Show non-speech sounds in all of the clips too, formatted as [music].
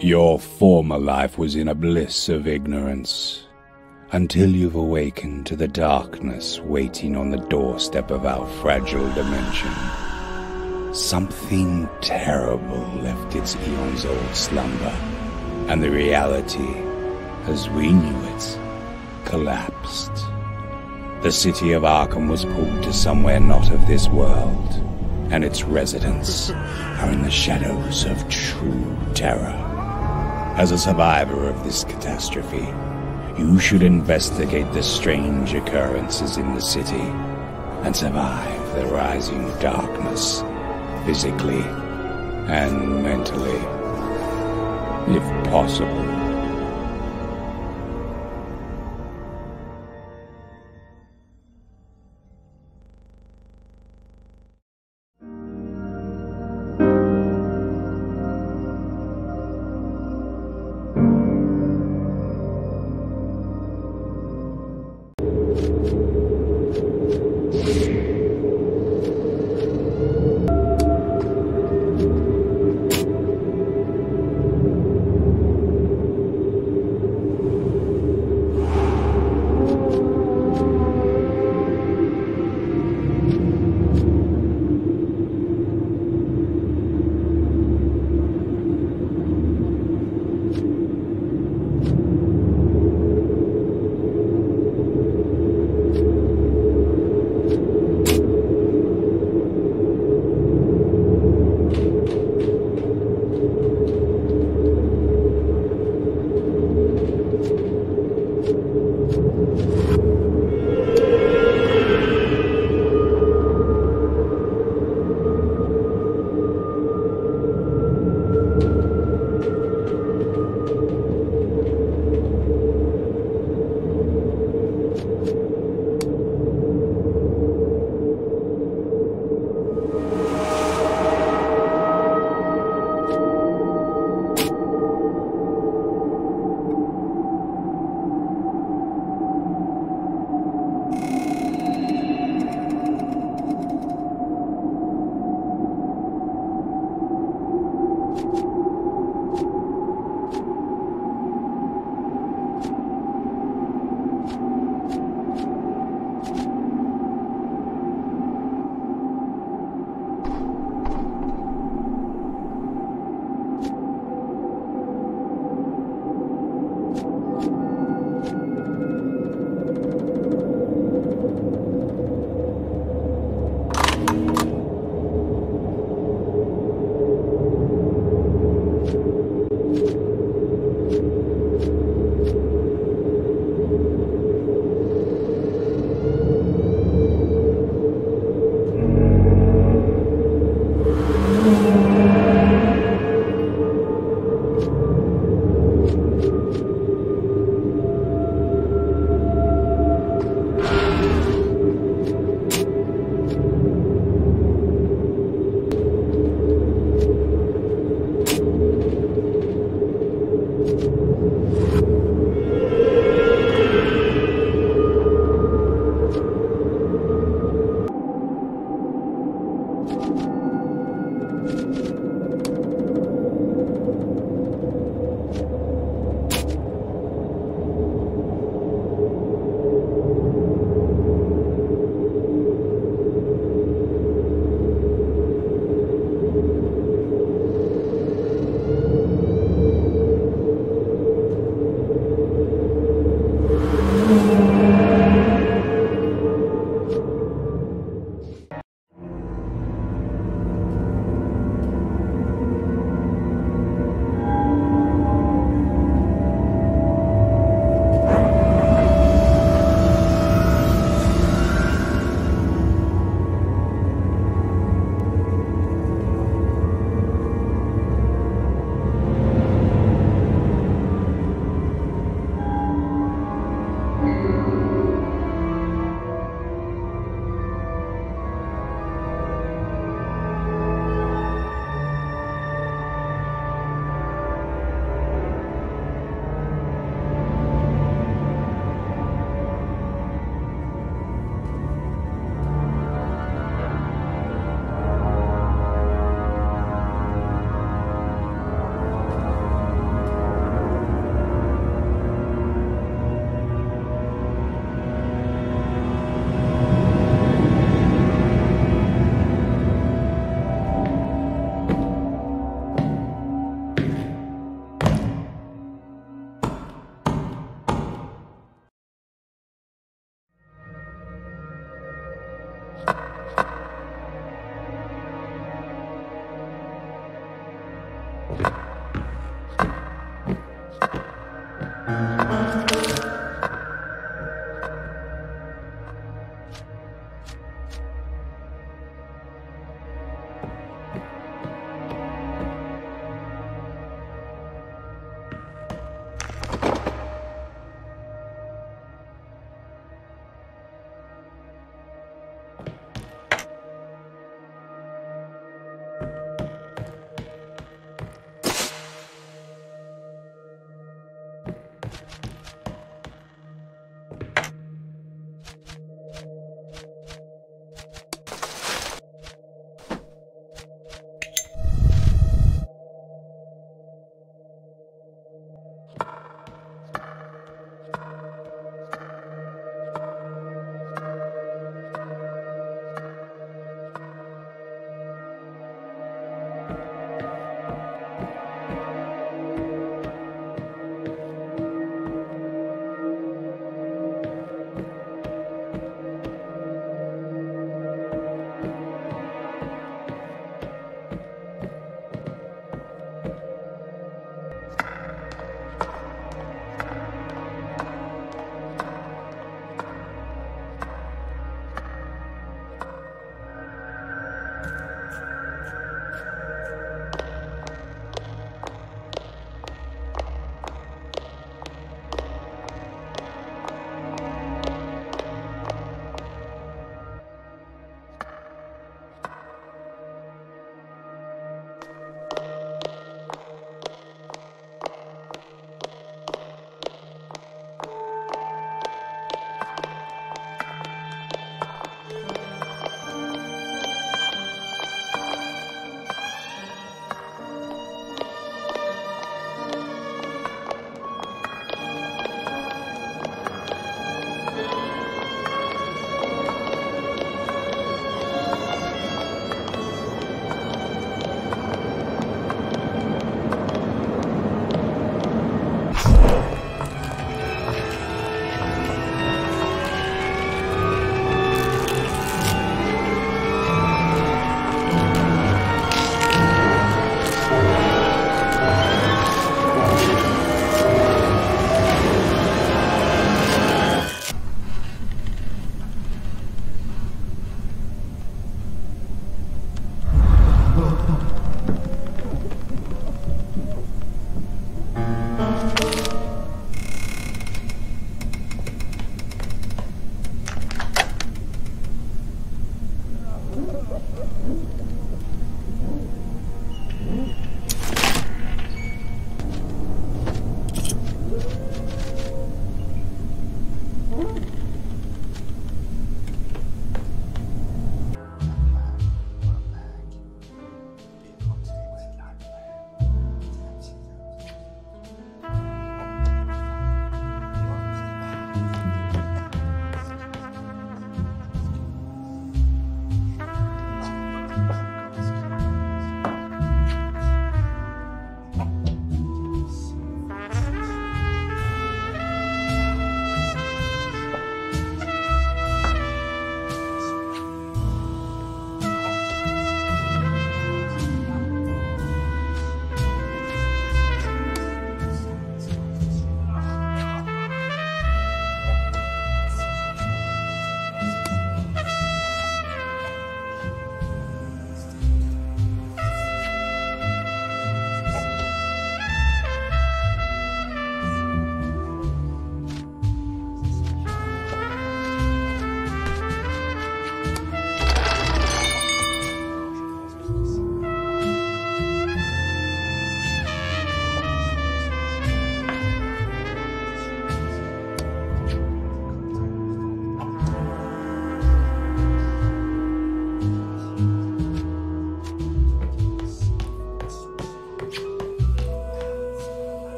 Your former life was in a bliss of ignorance, until you've awakened to the darkness waiting on the doorstep of our fragile dimension. Something terrible left its eons old slumber, and the reality, as we knew it, collapsed. The city of Arkham was pulled to somewhere not of this world, and its residents are in the shadows of true terror. As a survivor of this catastrophe, you should investigate the strange occurrences in the city and survive the rising darkness, physically and mentally, if possible.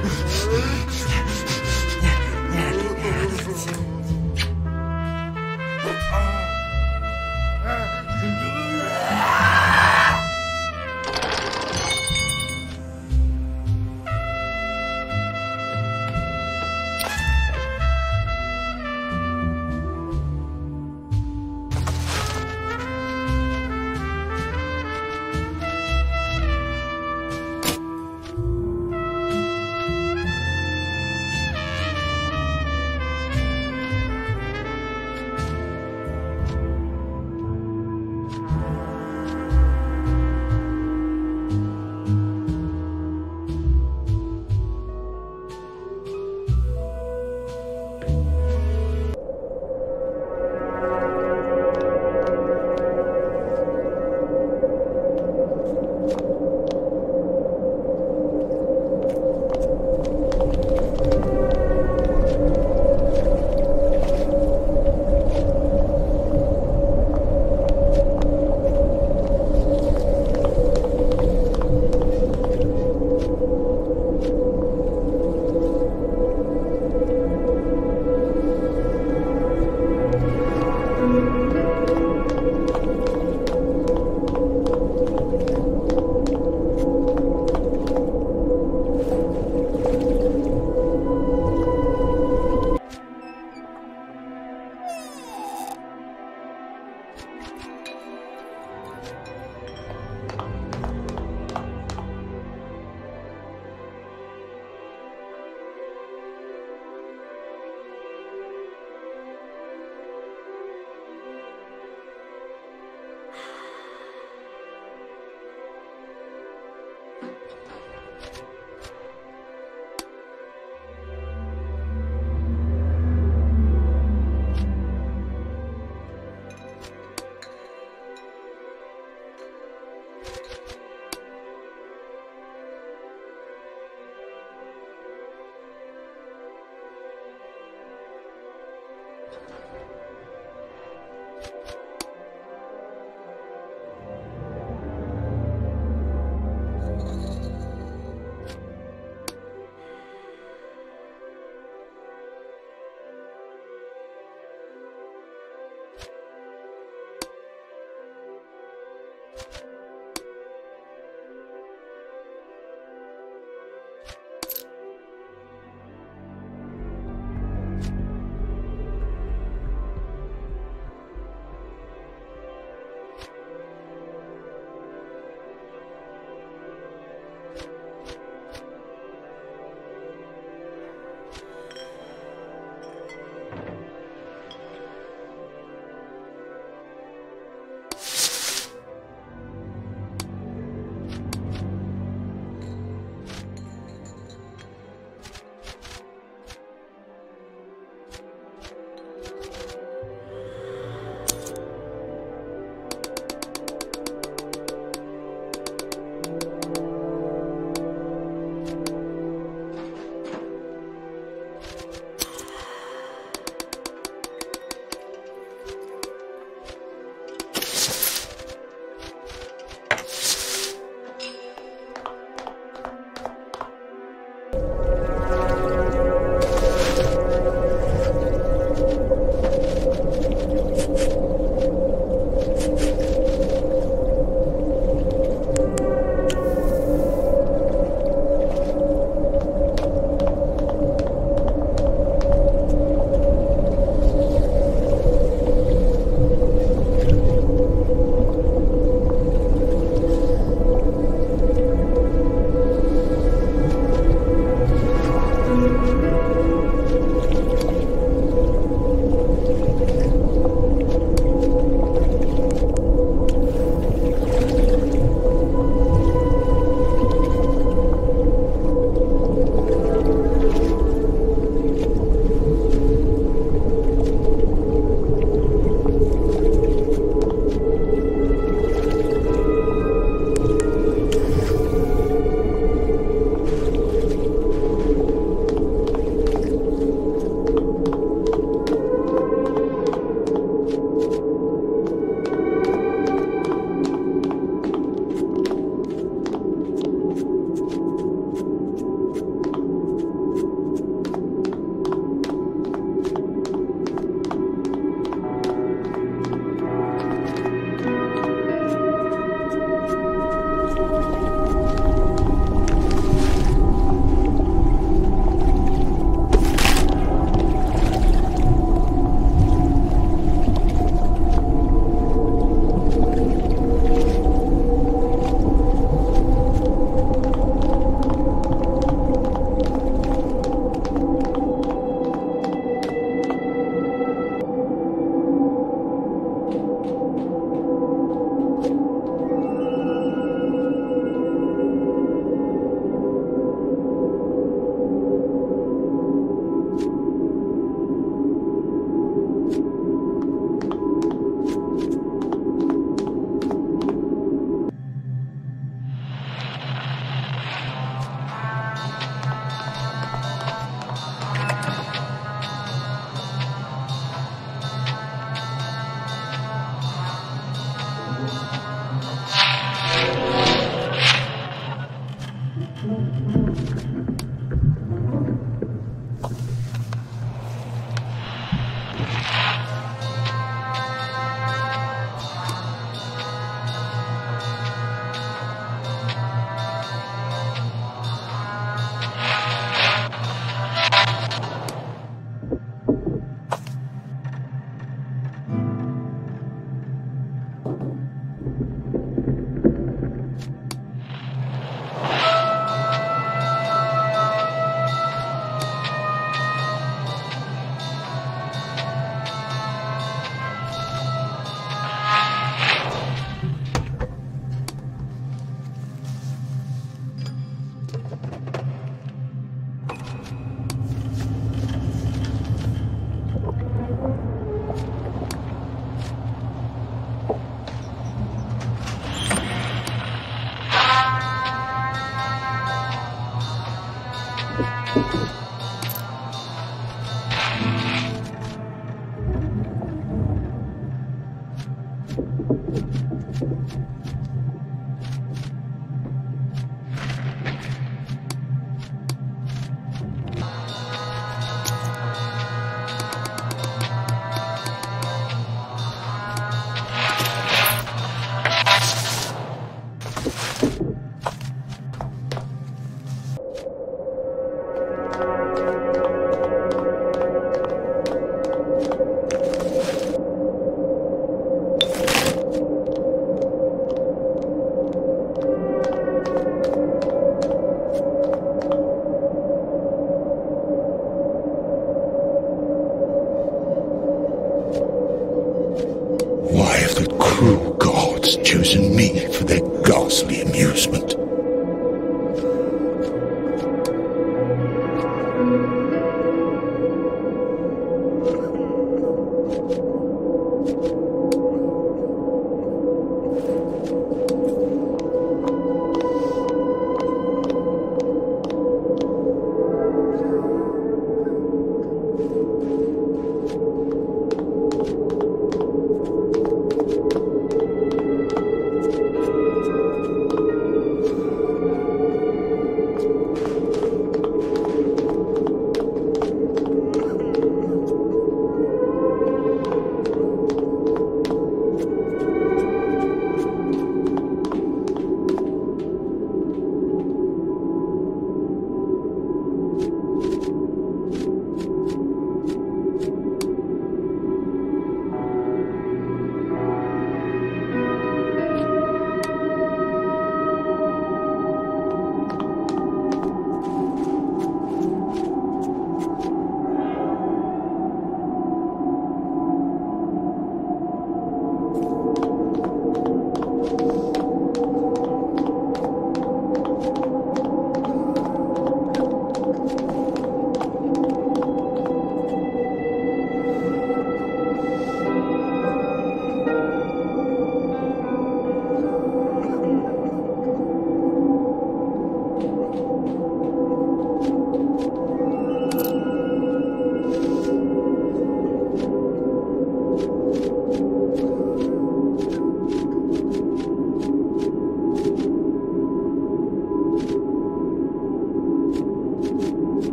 Yeah. [laughs]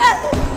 Ah!